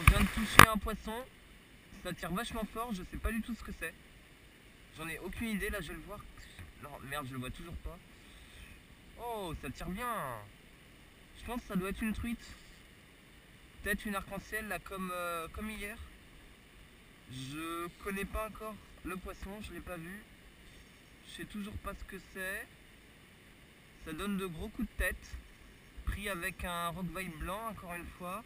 je viens de toucher un poisson. Ça tire vachement fort, je sais pas du tout ce que c'est. J'en ai aucune idée, là je vais le voir. Non, merde, je le vois toujours pas. Oh, ça tire bien. Je pense que ça doit être une truite. Peut-être une arc-en-ciel, là, comme, euh, comme hier. Je connais pas encore le poisson, je l'ai pas vu. Je sais toujours pas ce que c'est. Ça donne de gros coups de tête. Pris avec un roquevaille blanc, encore une fois.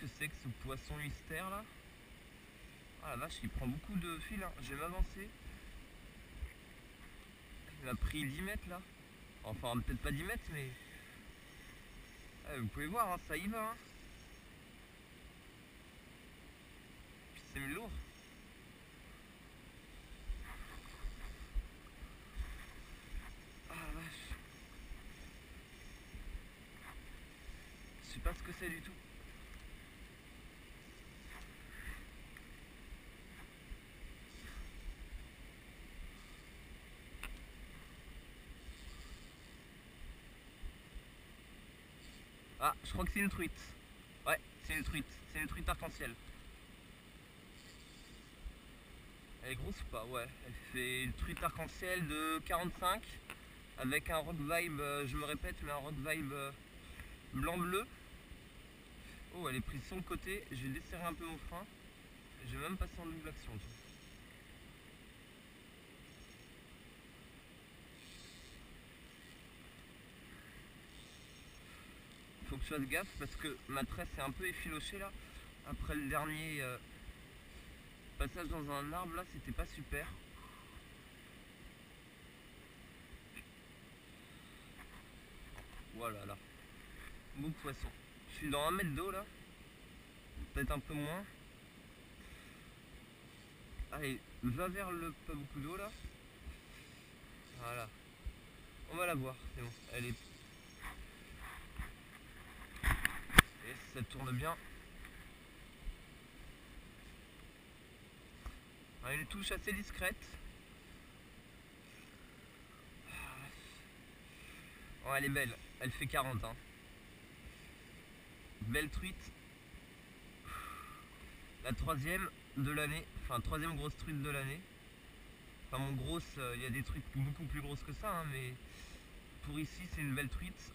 Que c'est que ce poisson mystère là Ah la vache, il prend beaucoup de fil. Hein. Je vais m'avancer. Il a pris 10 mètres là. Enfin, peut-être pas 10 mètres, mais. Ah, vous pouvez voir, hein, ça y va. Hein. C'est lourd. Ah la vache. Je sais pas ce que c'est du tout. Ah, je crois que c'est une truite. Ouais, c'est une truite. C'est une truite arc-en-ciel. Elle est grosse ou pas? Ouais, elle fait une truite arc-en-ciel de 45 avec un rock vibe, euh, je me répète, mais un rock vibe euh, blanc-bleu. Oh, elle est prise sur le côté. Je vais desserrer un peu mon frein. Je vais même passer en double action. faut que je fasse gaffe parce que ma tresse est un peu effilochée là. Après le dernier euh, passage dans un arbre là, c'était pas super. Voilà là. Bon poisson. Je suis dans un mètre d'eau là. Peut-être un peu moins. Allez, va vers le pas beaucoup d'eau là. Voilà. On va la voir, c'est bon. Elle est tourne bien. Une touche assez discrète. Elle est belle, elle fait 40 hein. Belle truite. La troisième de l'année, enfin troisième grosse truite de l'année. Enfin mon grosse, euh, il y a des truites beaucoup plus grosses que ça, hein, mais pour ici c'est une belle truite.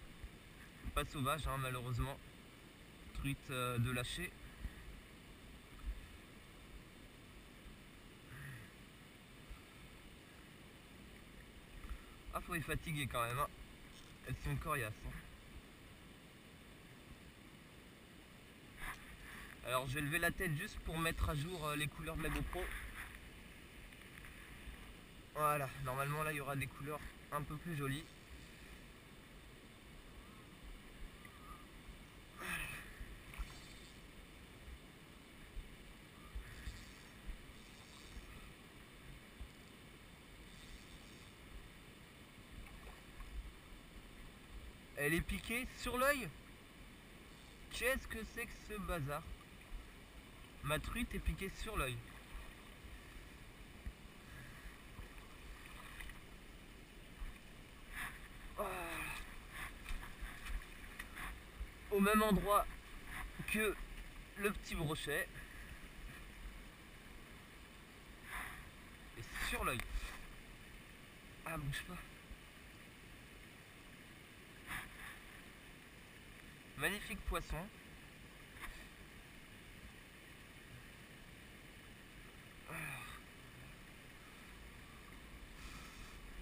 Pas sauvage hein, malheureusement. Euh, de lâcher. Ah faut y fatiguer quand même. Hein. Elles sont coriaces. Hein. Alors je vais lever la tête juste pour mettre à jour euh, les couleurs de la GoPro. Voilà, normalement là il y aura des couleurs un peu plus jolies. Elle est piquée sur l'œil Qu'est-ce que c'est que ce bazar? Ma truite est piquée sur l'œil. Au même endroit que le petit brochet. Et sur l'œil. Ah, bouge pas. Magnifique poisson.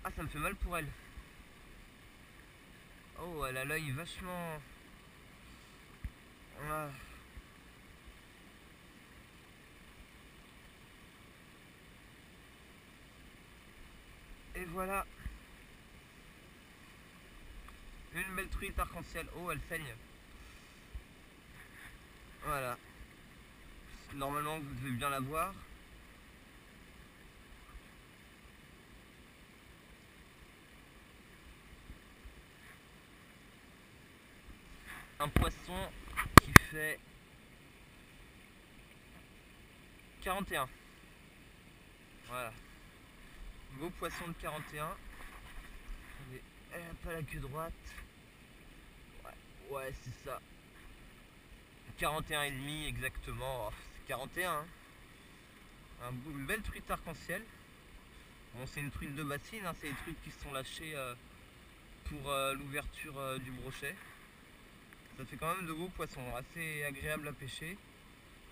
Ah, ça me fait mal pour elle. Oh, elle a l'œil vachement... Ah. Et voilà. Une belle truite arc-en-ciel. Oh, elle saigne. Voilà. Normalement, vous devez bien la voir. Un poisson qui fait 41. Voilà. Beau poisson de 41. pas la queue droite. Ouais, ouais c'est ça. 41 et demi exactement. Oh, c'est 41. hein. Un beau- une belle truite arc-en-ciel. Bon, c'est une truite de bassine, hein, c'est des truites qui se sont lâchées euh, pour euh, l'ouverture euh, du brochet. Ça fait quand même de beaux poissons, assez agréables à pêcher.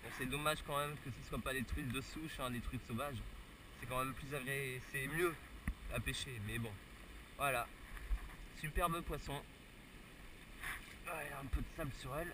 Bon, c'est dommage quand même que ce ne soit pas des truites de souche, hein, des truites sauvages. C'est quand même plus agréable, c'est mieux à pêcher, mais bon. Voilà. Superbe poisson. Ouais, un peu de sable sur elle.